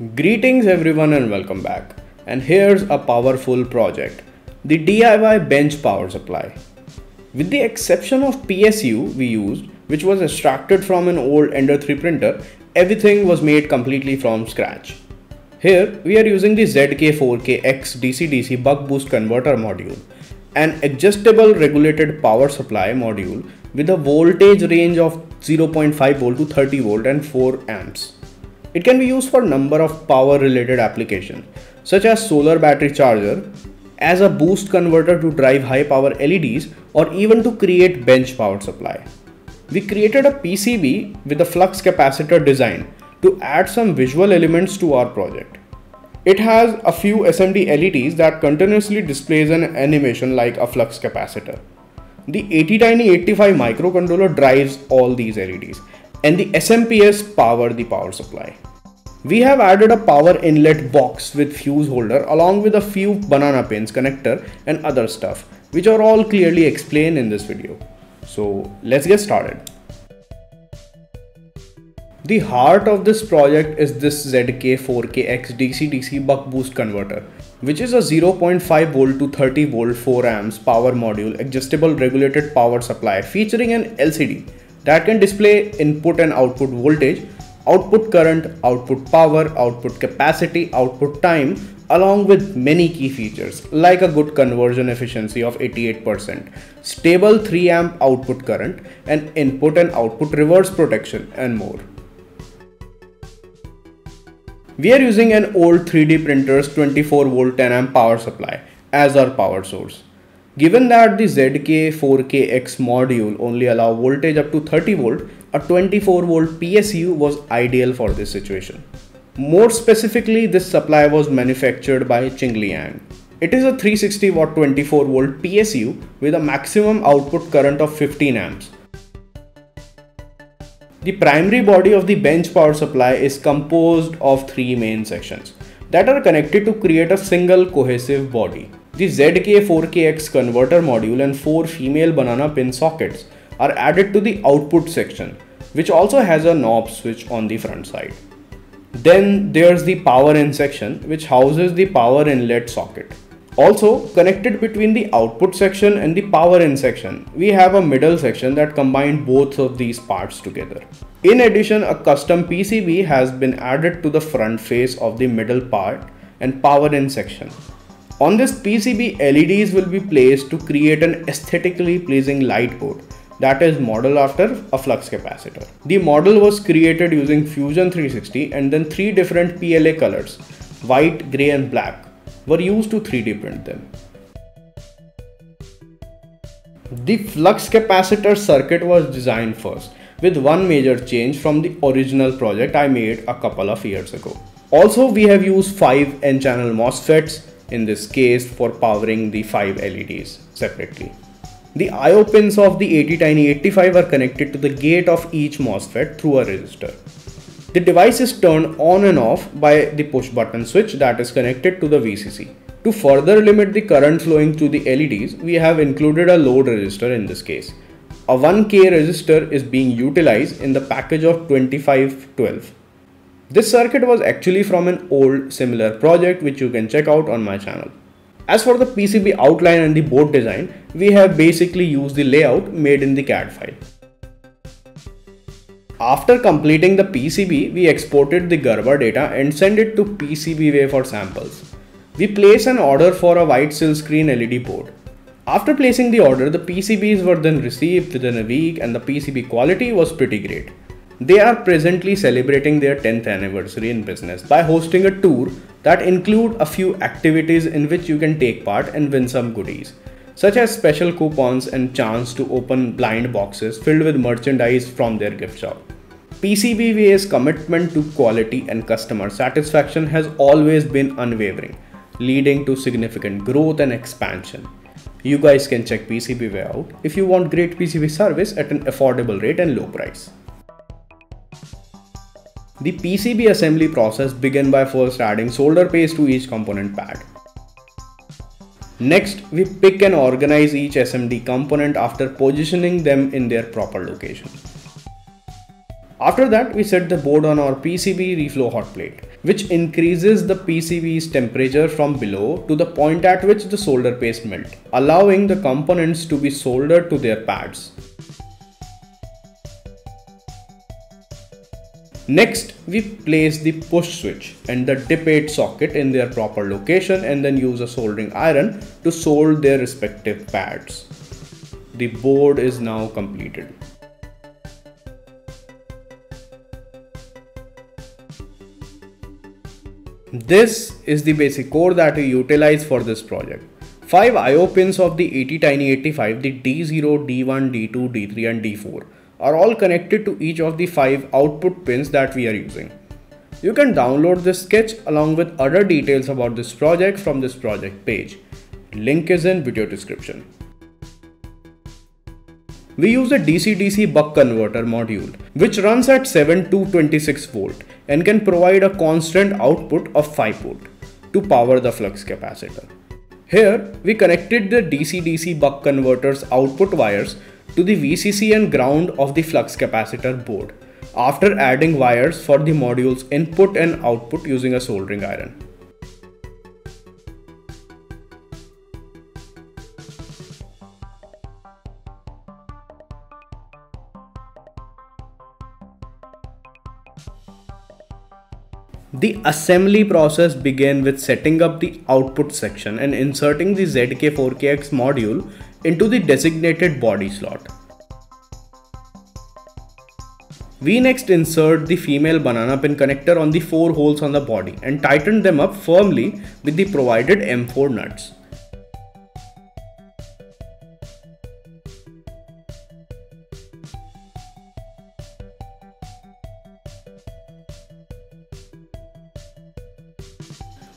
Greetings everyone and welcome back. And here's a powerful project, the DIY bench power supply. With the exception of PSU we used, which was extracted from an old Ender 3 printer, everything was made completely from scratch. Here we are using the ZK4KX DC-DC buck boost converter module, an adjustable regulated power supply module with a voltage range of 0.5 volt to 30 volt and 4 amps. It can be used for a number of power related applications such as solar battery charger, as a boost converter to drive high power LEDs or even to create bench power supply. We created a PCB with a flux capacitor design to add some visual elements to our project. It has a few SMD LEDs that continuously displays an animation like a flux capacitor. The ATtiny85 microcontroller drives all these LEDs and the SMPS power the power supply. We have added a power inlet box with fuse holder along with a few banana pins connector and other stuff which are all clearly explained in this video. So let's get started. The heart of this project is this ZK4KX DC-DC buck boost converter which is a 0.5 volt to 30 volt 4 amps power module adjustable regulated power supply featuring an LCD that can display input and output voltage, output current, output power, output capacity, output time, along with many key features like a good conversion efficiency of 88%, stable 3 amp output current, and input and output reverse protection, and more. We are using an old 3D printer's 24 volt 10 amp power supply as our power source. Given that the ZK4KX module only allow voltage up to 30 volt, a 24 volt PSU was ideal for this situation. More specifically, this supply was manufactured by Qingliang. It is a 360 watt 24 volt PSU with a maximum output current of 15 amps. The primary body of the bench power supply is composed of three main sections that are connected to create a single cohesive body. The ZK4KX converter module and 4 female banana pin sockets are added to the output section, which also has a knob switch on the front side. Then there's the power in section, which houses the power inlet socket. Also, connected between the output section and the power in section, we have a middle section that combine both of these parts together. In addition, a custom PCB has been added to the front face of the middle part and power in section. On this PCB, LEDs will be placed to create an aesthetically pleasing light board that is modeled after a flux capacitor. The model was created using Fusion 360 and then three different PLA colors, white, grey and black, were used to 3D print them. The flux capacitor circuit was designed first with one major change from the original project I made a couple of years ago. Also, we have used 5 N-channel MOSFETs in this case for powering the 5 LEDs separately. The I.O. pins of the ATtiny85 are connected to the gate of each MOSFET through a resistor. The device is turned on and off by the push button switch that is connected to the VCC. To further limit the current flowing through the LEDs, we have included a load resistor in this case. A 1K resistor is being utilized in the package of 2512. This circuit was actually from an old similar project which you can check out on my channel. As for the PCB outline and the board design, we have basically used the layout made in the CAD file. After completing the PCB, we exported the Gerber data and sent it to PCBWay for samples. We place an order for a white silkscreen LED board. After placing the order, the PCBs were then received within a week and the PCB quality was pretty great. They are presently celebrating their 10th anniversary in business by hosting a tour that include a few activities in which you can take part and win some goodies, such as special coupons and chance to open blind boxes filled with merchandise from their gift shop. PCBWay's commitment to quality and customer satisfaction has always been unwavering, leading to significant growth and expansion. You guys can check PCBWay out if you want great PCB service at an affordable rate and low price. The PCB assembly process began by first adding solder paste to each component pad. Next, we pick and organize each SMD component after positioning them in their proper location. After that, we set the board on our PCB reflow hot plate which increases the PCB's temperature from below to the point at which the solder paste melt, allowing the components to be soldered to their pads. Next, we place the push switch and the dip 8 socket in their proper location and then use a soldering iron to solder their respective pads. The board is now completed. This is the basic core that we utilize for this project. 5 IO pins of the ATtiny85, the D0, D1, D2, D3 and D4 are all connected to each of the 5 output pins that we are using. You can download this sketch along with other details about this project from this project page. Link is in video description. We use a DC-DC buck converter module which runs at 7 to 26 volt and can provide a constant output of 5 volt to power the flux capacitor. Here we connected the DC-DC buck converter's output wires to the VCC and ground of the flux capacitor board after adding wires for the module's input and output using a soldering iron. The assembly process began with setting up the output section and inserting the ZK4KX module into the designated body slot. We next insert the female banana pin connector on the four holes on the body and tighten them up firmly with the provided M4 nuts.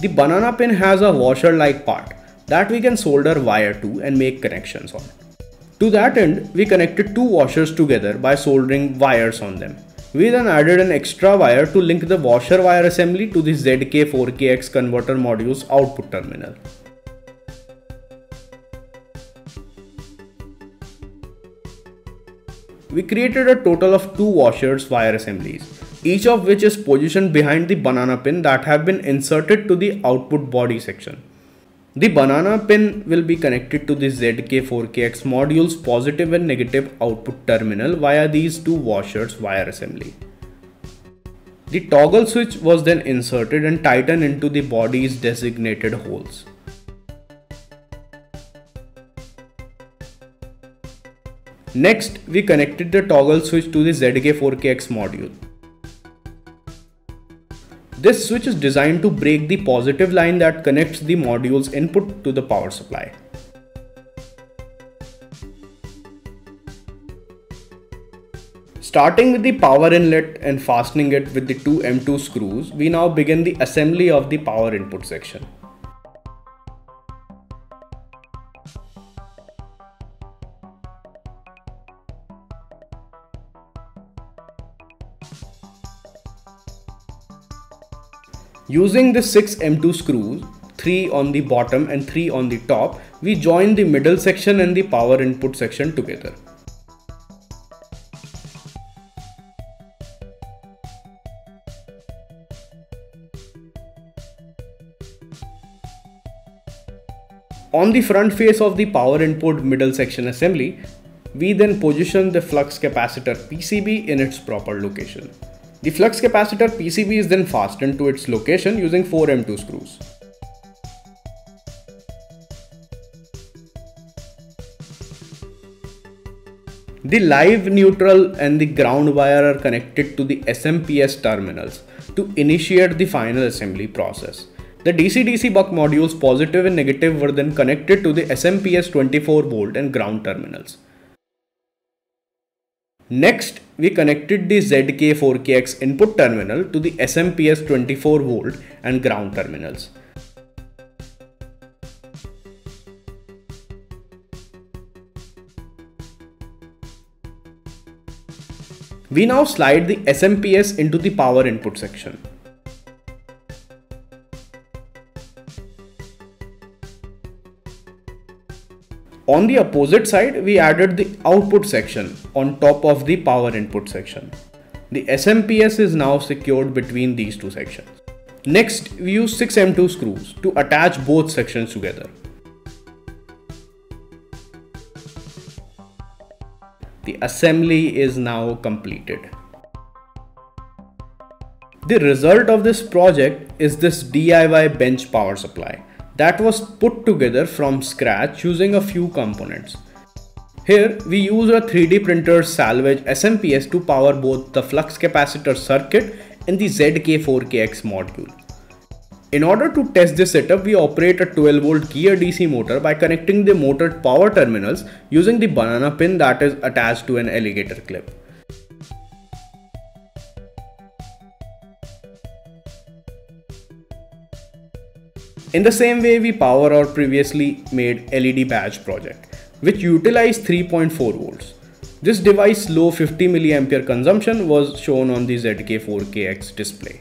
The banana pin has a washer like part that we can solder wire to and make connections on. To that end, we connected two washers together by soldering wires on them. We then added an extra wire to link the washer wire assembly to the ZK4KX converter module's output terminal. We created a total of two washers wire assemblies each of which is positioned behind the banana pin that have been inserted to the output body section. The banana pin will be connected to the ZK4KX module's positive and negative output terminal via these two washers wire assembly. The toggle switch was then inserted and tightened into the body's designated holes. Next, we connected the toggle switch to the ZK4KX module. This switch is designed to break the positive line that connects the module's input to the power supply. Starting with the power inlet and fastening it with the two M2 screws, we now begin the assembly of the power input section. Using the 6 M2 screws, 3 on the bottom and 3 on the top, we join the middle section and the power input section together. On the front face of the power input middle section assembly, we then position the flux capacitor PCB in its proper location. The flux capacitor PCB is then fastened to its location using 4 M2 screws. The live neutral and the ground wire are connected to the SMPS terminals to initiate the final assembly process. The DC-DC buck modules positive and negative were then connected to the SMPS 24 volt and ground terminals. Next, we connected the ZK4KX input terminal to the SMPS 24 volt and ground terminals. We now slide the SMPS into the power input section. On the opposite side, we added the output section on top of the power input section. The SMPS is now secured between these two sections. Next, we use 6 M2 screws to attach both sections together. The assembly is now completed. The result of this project is this DIY bench power supply that was put together from scratch using a few components. Here we use a 3D printer salvage SMPS to power both the flux capacitor circuit and the ZK4KX module. In order to test this setup, we operate a 12 volt gear DC motor by connecting the motor power terminals using the banana pin that is attached to an alligator clip. In the same way, we power our previously made LED badge project, which utilized 3.4 volts. This device low 50 mA consumption was shown on the ZK4KX display.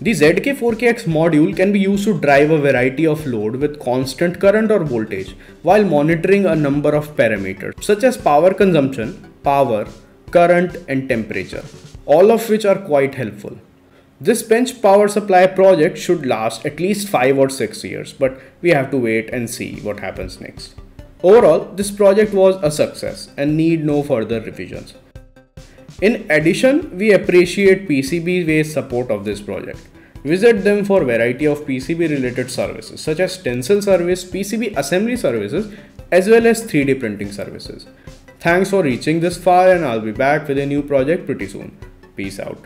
The ZK4KX module can be used to drive a variety of load with constant current or voltage while monitoring a number of parameters such as power consumption, power, current and temperature, all of which are quite helpful. This bench power supply project should last at least 5 or 6 years but we have to wait and see what happens next. Overall, this project was a success and need no further revisions. In addition, we appreciate PCBWay's support of this project. Visit them for variety of PCB related services such as stencil service, PCB assembly services as well as 3D printing services. Thanks for reaching this far and I'll be back with a new project pretty soon. Peace out.